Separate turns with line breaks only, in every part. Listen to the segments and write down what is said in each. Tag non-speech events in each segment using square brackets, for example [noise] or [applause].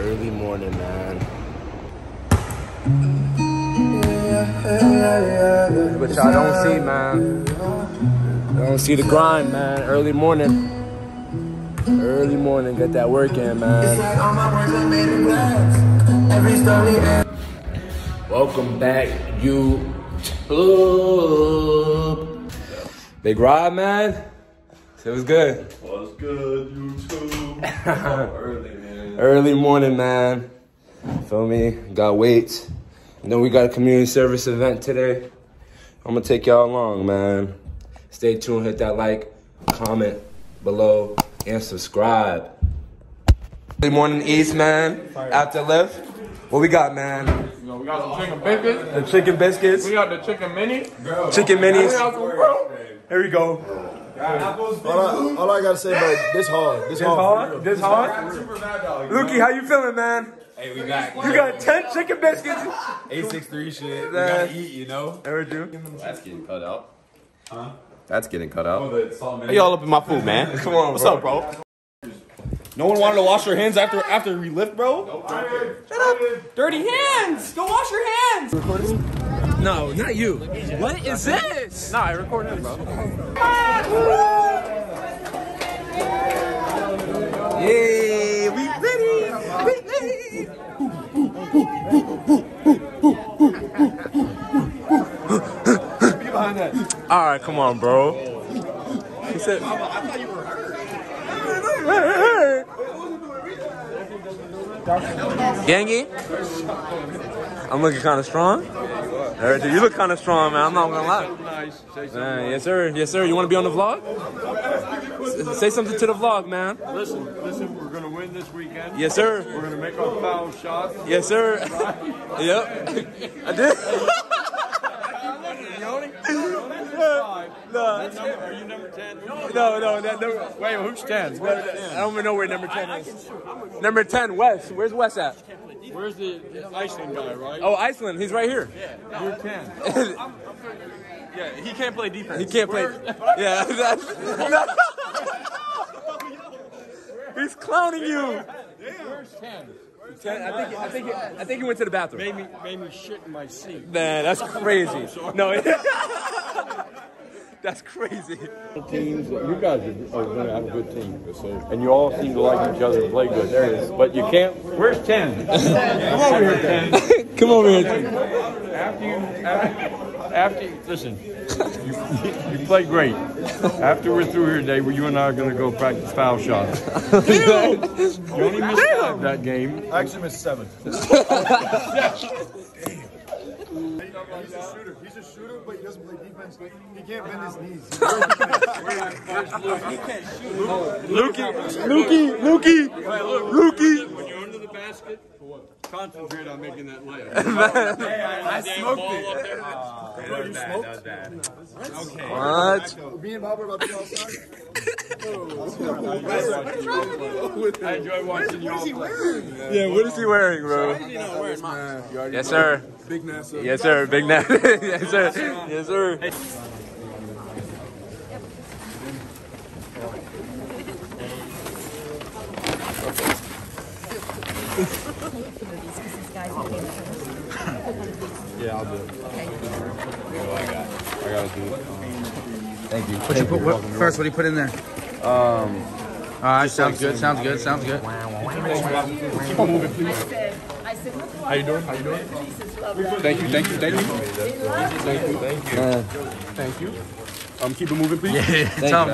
Early morning, man. Which I don't see, man. I don't see the grind, man. Early morning. Early morning, get that work in, man. Welcome back, YouTube. Big Rod, man. It was good.
What's good, YouTube? [laughs] early, man.
Early morning, man. Feel me? Got weights. And then we got a community service event today. I'm gonna take y'all along, man. Stay tuned, hit that like, comment below, and subscribe. Early morning East, man. After lift. What we got, man?
You we got some chicken biscuits.
The chicken biscuits,
We got the chicken mini.
chicken
We
minis.
got some bro.
Here we go.
All I, all I gotta say about this hard, this
This
hard.
hard? This hard? Lukey, how you feeling, man?
Hey, we back.
You got 10 chicken biscuits.
A63 shit. We gotta eat, you know?
Ever do?
That's getting cut out. Huh? That's getting cut out.
Hey, y'all up in my food, man. [laughs]
Come on,
What's up, bro? No one wanted to wash their hands after after we lift, bro. Shut up. Dirty hands. Go wash your hands.
No, not you. What is this?
No, I recorded it, bro.
Yay, we ready. We ready. All right, come on, bro. He said. Gangy, I'm looking kind of strong. Alright, dude, you look kind of strong, man. I'm not gonna lie.
Nice.
Man, yes, sir. Yes, sir. You want to be on the vlog? S- Say something to the vlog, man.
Listen, listen, we're gonna win this weekend.
Yes, sir.
We're gonna make our foul shot.
Yes, sir. yep. I did. no,
Are you number 10?
no, no. That, no.
Wait, who's 10?
I don't even know where number 10 is. Number 10, Wes. Where's Wes at?
Where's the Iceland guy, right?
Oh, Iceland. He's right here.
You're 10. [laughs]
Yeah, he can't play defense.
He can't play. Yeah. [laughs] That's, [laughs] He's clowning you.
Where's 10?
Ten- I think. I think. I think he went to the bathroom.
Made me, made me shit in my seat.
Man, that's crazy. No. That's crazy.
teams. You guys are, are going to have a good team, and you all seem to like each other and play good. There it is. But you can't.
Where's 10? [laughs] Come over here, 10.
Come over here.
After you, after, after you, listen, you, you play great. After we're through here today, you and I are going to go practice foul shots. [laughs] You only missed five that game.
I actually missed seven. [laughs] He's a shooter. He's a shooter, but he doesn't play defense. He can't bend his knees.
Lukey, Lukey, Lukey, Lukey.
When you're under the basket, concentrate on making that layup. [laughs]
I [laughs] smoked it.
What?
Me and Bob are about to be outside. [laughs]
I enjoy watching you all play.
Yeah, what is he wearing, bro? Yes, sir.
Big NASA.
Yes, sir. Big Nat. yes, sir. Yes, sir.
Yeah, I'll do it. I got I got to do it.
Thank you.
What you put, what, first, what do you put in there? Um. All right, sounds good. Sounds good. Sounds good. Keep on moving, please.
How you doing? How you doing? Thank you, thank you, thank you. Thank you, thank you. Thank you. Um, keep it moving, please.
Yeah, tell me.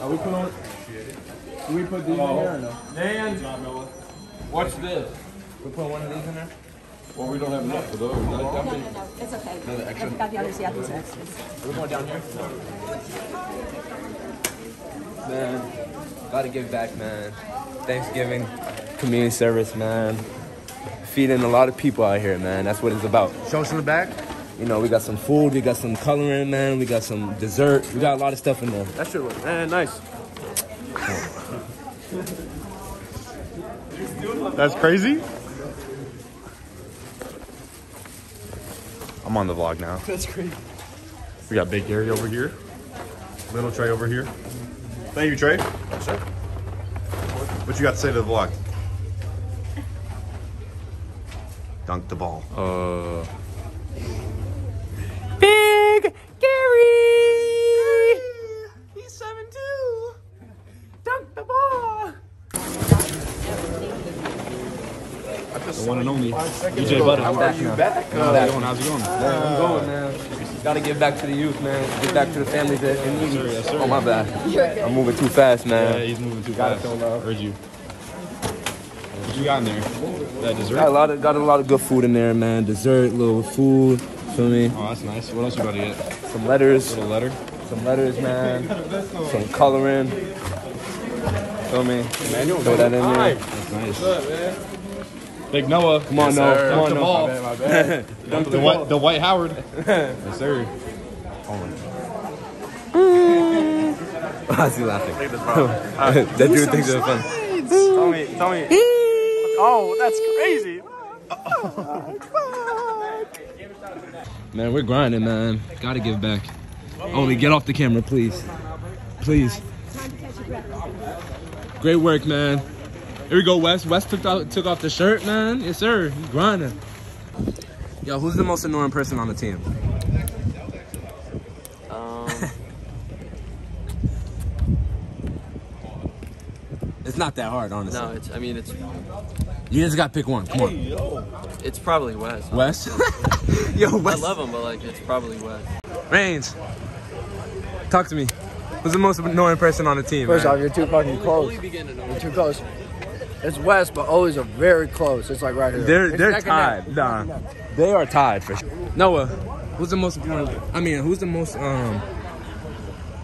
Are we put on? Do we put these in here or no?
Dan, what's this?
We put one of these in there.
Well, we don't have enough for those.
No, no, no, it's okay. I've got the others, yeah, these are extras.
We're going down here. Man, gotta give back, man. Thanksgiving, community service, man. Feeding a lot of people out here, man. That's what it's about.
Show us in the back.
You know, we got some food, we got some coloring, man. We got some dessert. We got a lot of stuff in there.
That should look man, nice.
That's crazy. I'm on the vlog now.
That's crazy.
We got Big Gary over here. Little Trey over here. Thank you, Trey.
What you got to say to the vlog? [laughs] Dunk the ball.
Uh,
Big Gary. He's seven two. Dunk the ball.
The one and only EJ Butta.
I'm back now.
How's it going? How's it going?
I'm going, man. Gotta give back to the youth, man. Get back to the families that in need.
Yes, sir.
Oh, my bad. I'm moving too fast, man.
Yeah, he's moving too
Gotta
fast.
show love.
Heard you. What you got in there? That
Got a
dessert?
lot of got a lot of good food in there, man. Dessert, little food. Feel me?
Oh, that's nice. What else you about to get?
Some letters,
little letter?
some letters, man. Some coloring. Feel me?
Manual.
Throw that in there.
That's nice. Big Noah.
Come on, Noah. Come on,
the
Noah.
ball.
My bad, my bad. [laughs]
The, White, the Dwight Howard. [laughs] yes, sir. Mm. [laughs]
How's he laughing? that dude thinks it's fun.
Tell me, tell me. Oh, that's crazy.
Man, we're grinding, man. Gotta give back. Only get off the camera, please. Please. Great work, man. Here we go, Wes. Wes took off, took off the shirt, man. Yes, sir. He's grinding. Yo, who's the most annoying person on the team?
Um,
It's not that hard, honestly.
No, it's. I mean, it's.
You just gotta pick one. Come on.
It's probably Wes.
Wes? [laughs] Yo,
I love him, but like, it's probably Wes.
Reigns. Talk to me. Who's the most annoying person on the team?
First
man?
off, you're too fucking close. You're too close. It's West, but always are very close. It's like right here.
They're
It's
they're tied.
neck.
Nah, they are tied for sure. Noah, who's the most? I mean, who's the most um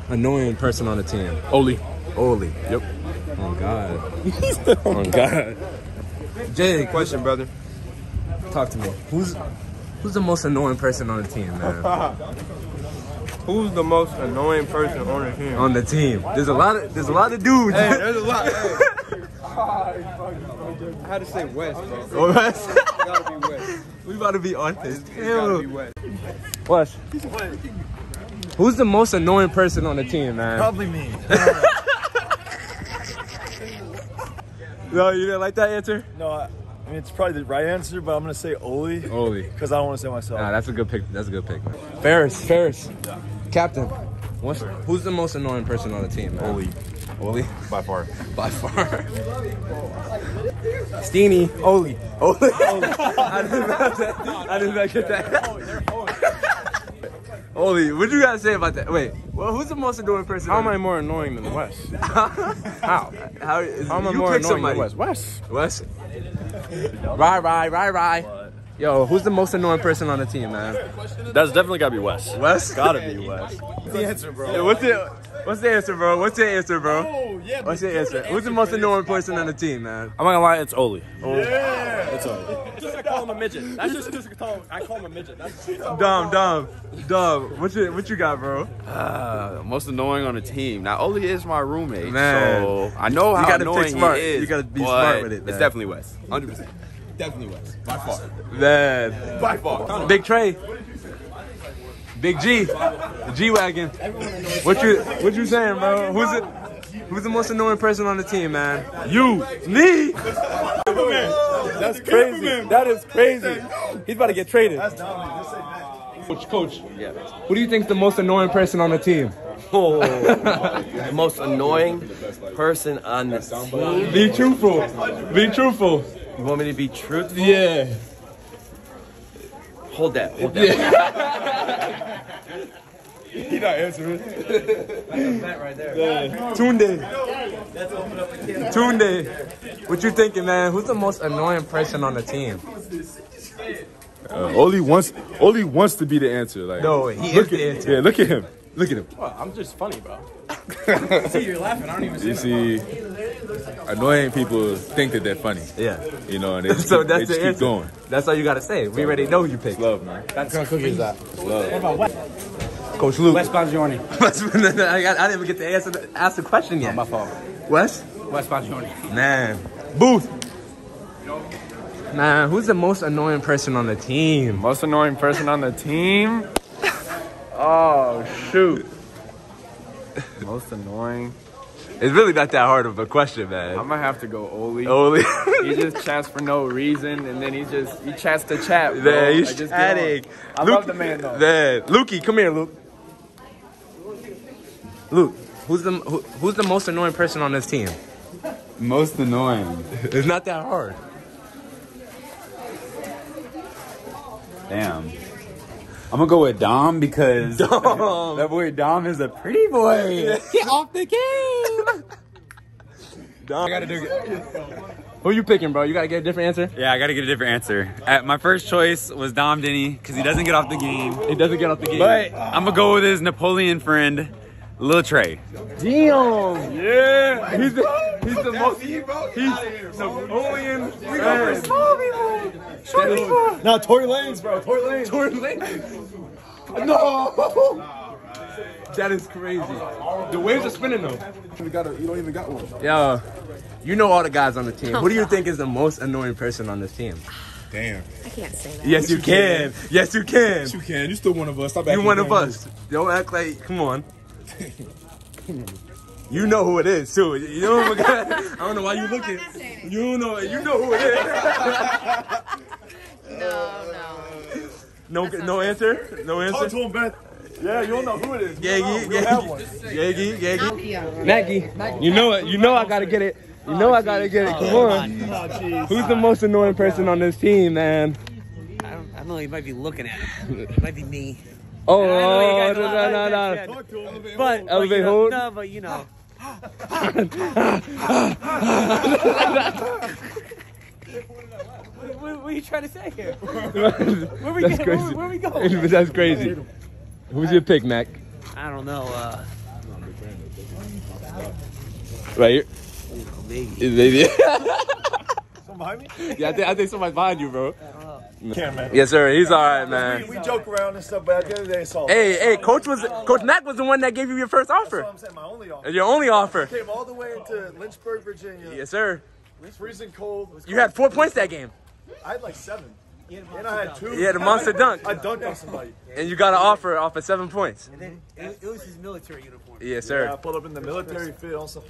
annoying person on the team?
Oli.
Oli. Yep. Oh God. oh God. Jay,
question, brother.
talk to me. Who's who's the most annoying person on the team, man? [laughs]
who's the most annoying person on the team?
on the team. There's a lot of there's a lot of dudes.
Hey, there's a lot. [laughs] I had to say West, bro. [laughs]
Oh, Wes.
Gotta be West. [laughs]
we about to be.
Gotta be West.
Wes. Who's the most annoying person on the team, man?
Probably me. [laughs]
No, you didn't like that answer?
No, I, I mean it's probably the right answer, but I'm gonna say Oli
Oli.
because I don't want to say myself.
Nah, that's a good pick. That's a good pick, man. Ferris, Ferris, captain. What's, who's the most annoying person on the team, man?
Oli,
Oli,
by far.
by far. Steeny, Oli, [laughs] Oli. I didn't know that. I did not get that. Oli, what you gotta say about that? Wait, well, who's the most annoying person?
How am I more annoying than Wes? [laughs]
How? How, is,
How am I more annoying
somebody.
than Wes? Wes.
Wes. Right, right, right, right. Yo, who's the most annoying person on the team, man?
That's definitely gotta be Wes.
Wes?
Gotta be Wes.
What's the answer, bro.
Yeah, what's the What's the answer, bro? What's the answer, bro? What's the answer? Who's the most annoying person on the team, man?
I'm not gonna lie, it's Oli. Yeah, It's Oli.
Just I call him a midget. That's just just call him, I call him a midget. That's
Dom, Dom, Dom. What you what you got, bro?
Uh, most annoying on the team. Now, Oli is my roommate,
Man.
so I know how
gotta pick
annoying
smart.
he is.
You gotta be smart with it,
It's definitely Wes. 100%. Definitely Wes. By far.
Man,
By far.
Big Trey, Big G, G wagon. What you what you saying, bro? Who's it? Who's the most annoying person on the team, man? You, me. That's crazy. That is crazy. He's about to get traded. Coach, coach. Yeah. Who do you think's the most annoying person on the team?
Oh, the most annoying person on the team.
Be truthful. Be truthful.
You want me to be truthful?
Yeah.
Hold that. Hold that. [laughs]
He not answering. That's a right there. Yeah. Tunde. Tunde. What you thinking, man? Who's the most annoying person on the team?
Uh, Oli wants Oli wants to be the answer. Like
No, he is
look
the
at,
answer.
Yeah, look at him. Look at him.
I'm just funny, bro. [laughs] See, you're laughing. I don't even see.
You see, annoying people think that they're funny.
Yeah.
You know, and they [laughs] just
So
keep,
that's
they just
the
keep
answer.
going.
That's all you gotta say. We already know you picked.
Love, man.
What kind of cookie is that?
Coach Luke.
Wes Bongiorni. [laughs]
I, I didn't even get to answer the, ask the question yet.
Oh, my fault.
Wes?
Wes Bongiorni.
Man. Booth. Man, who's the most annoying person on the team?
Most annoying person on the team? [laughs] Oh shoot. Most annoying.
It's really not that hard of a question, man.
I'm gonna have to go Oli.
Oli.
he just chats for no reason, and then he just he chats to chat. Bro.
Man, he's
Like, just get
chatting.
on. I love the man though.
Man, Lukey, come here, Luke. Luke, who's the who, who's the most annoying person on this team?
Most annoying.
It's not that hard.
Damn. I'm gonna go with Dom because [laughs]
Dom. [laughs]
that boy Dom is a pretty boy. [laughs]
Get off the game. Dom, I gotta do Who you picking, bro? You gotta get a different answer.
Yeah, I gotta get a different answer. At, my first choice was Dom Denny because he doesn't get off the game.
He doesn't get off the game.
But I'm gonna go with his Napoleon friend, Lil Trey.
Damn. Yeah. He's the he's the most he's Napoleon. We go for small people.
No, Tory Lanez, bro. Tory Lanez.
Tory Lanez. [laughs] No. That is crazy. The waves are spinning though.
You, got a, you don't even got one.
Yo, you know all the guys on the team. Who do you [laughs] think is the most annoying person on this team?
Damn.
I can't say that.
Yes, you can. Yes, you can.
Yes, You can. You're still one of us. Stop
You
acting
one of
young.
us. Don't act like. Come on. [laughs] You know who it is too. You know. I don't know why you're looking. You know. You know who it is.
No, no.
No. No answer. No
Talk to him, Beth. Yeah, you don't know who it is. We
Yagi,
don't know. We don't have one.
Yagi, Yagi, Maggie. You know it. You know I gotta get it. You know I gotta get it. Come on. Ah, Who's the most annoying person on this team, man?
I don't, I don't know. You might be looking at it. It might be me. [laughs]
Oh,
I know you
no, no, no, no,
that
no.
shit. But, but
Elevate
you know, no, but you know. [laughs] [laughs] what, what, what are you trying to say here? [laughs] Where we
That's
go-
crazy.
where- where we going? [laughs]
That's crazy. Who's your pick, Mac?
I don't know. Uh,
Right here.
maybe.
Maybe. [laughs]
Someone behind me?
yeah, I think, I think somebody's behind you, bro.
Can't, man.
Yes, sir. He's all right, man.
We, we joke around and stuff, but at the end of the day, it's all.
Hey, hey, coach was Coach Mac was the one that gave you your first
That's
offer.
what I'm saying. My only offer.
Your only offer.
Came all the way into Lynchburg, Virginia.
Yes, sir.
It's freezing cold. It was
You had four points that game,
I had like seven. And I had two.
You had a monster dunk.
I dunked on somebody.
and you got an offer off of seven points.
And then it, it was his military uniform.
Yes,
Yeah, I
sir.
pulled up in the military fit also.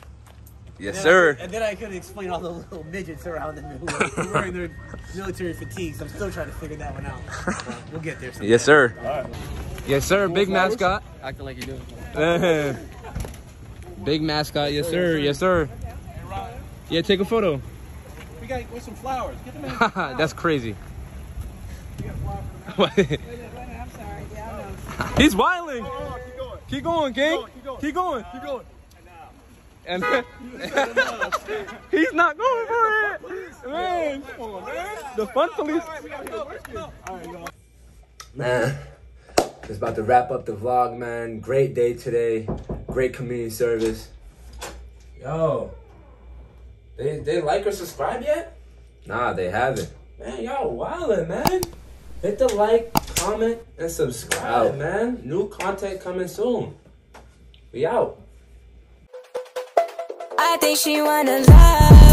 Yes,
And then I
sir.
and then I couldn't explain all the little midgets around them who [laughs] were, wearing their military fatigues. I'm still trying to figure that one out. But we'll get there. someday.
Yes, sir. Yes, sir. Big mascot.
Acting like you do. [laughs]
Big mascot. Yes, sir. Yes, sir. Yeah, take a photo.
We got with some flowers. Get them in. [laughs]
That's crazy. [laughs] [laughs] He's wilding. Oh, oh, oh, keep going, King. Keep going. Keep going. And he's not going for it. Man, the fun police. Man, it's about to wrap up the vlog, man. Great day today. Great community service. Yo, they they like or subscribe yet? Nah, they haven't. Man, y'all wildin', man. Hit the like, comment, and subscribe, man. New content coming soon. We out.
I think she wanna love.